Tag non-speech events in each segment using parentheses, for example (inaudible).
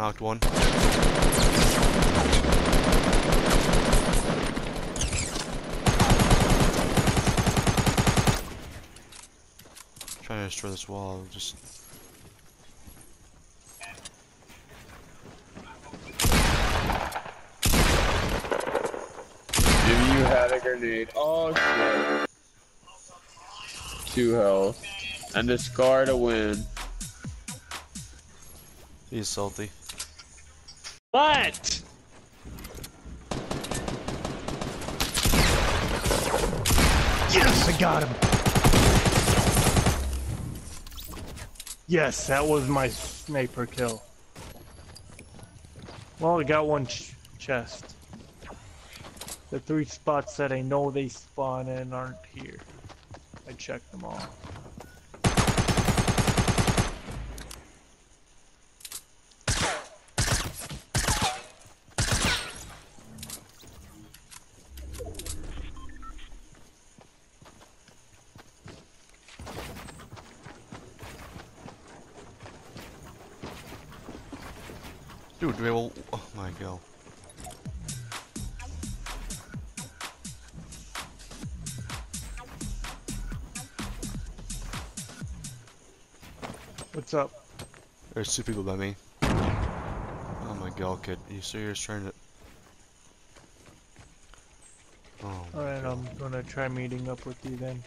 Knocked one. Trying to destroy this wall, just had a grenade. Oh shit. Two health. And the scar to win. he's salty. What? Yes, I got him. Yes, that was my sniper kill. Well, I got one ch chest. The three spots that I know they spawn in aren't here. I checked them all. Dude, we will. Oh my god. What's up? There's two people by me. Oh my god, kid. You serious trying to. Oh. Alright, I'm gonna try meeting up with you then.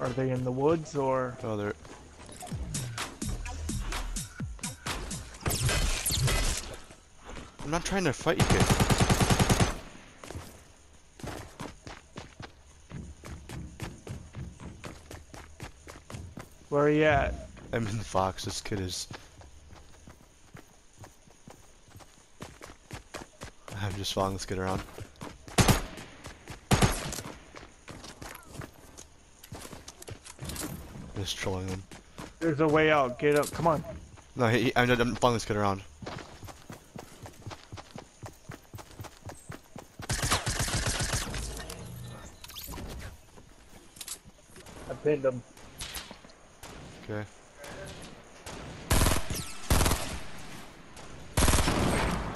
Are they in the woods or? Oh, there. I'm not trying to fight you, kid. Where are you at? I'm in the fox. This kid is. I'm just following this kid around. Just trolling him. There's a way out. Get up. Come on. No, he, he- I'm, I'm following this kid around. I pinned him. Okay.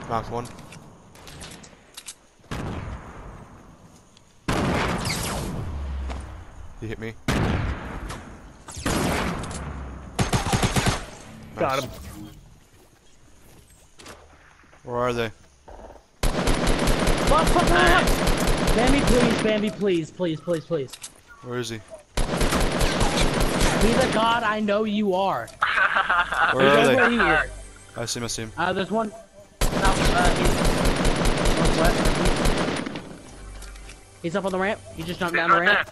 Knocked one. He hit me. Got him. Where are they? Fuck, fuck, fuck, fuck. Bambi, please, Bambi, please, please, please, please. Where is he? Be the god I know you are. (laughs) Where are He's they? over here. I see him, I see him. Uh, there's one. South, uh, he's, northwest. He's up on the ramp. He just jumped down the ramp.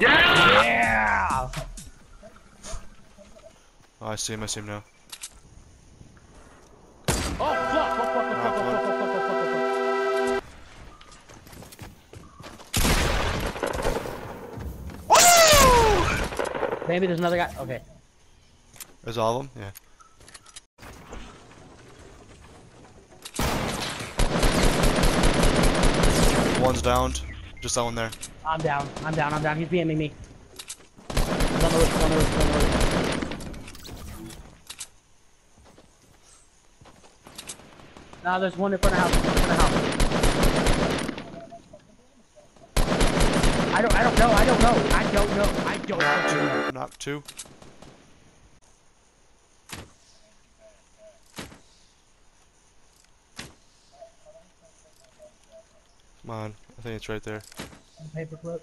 Yeah! Yeah! Oh, I see him, I see him now. Oh, fuck, fuck, fuck, fuck, fuck, fuck, fuck, fuck, fuck, fuck, fuck, fuck, fuck. Maybe there's another guy. Okay. There's all of them? Yeah. One's downed. Just that one there. I'm down. I'm down. I'm down. He's BMing me. He's on the roof. He's on the roof. He's on the roof. Nah, there's one in front of house. In front of house. I don't. I don't know. I don't know. I don't know. I don't know. Knock two. Come on. I think it's right there. Paperclip.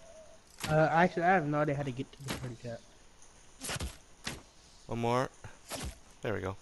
Uh, actually, I have no idea how to get to the pretty cat. One more. There we go.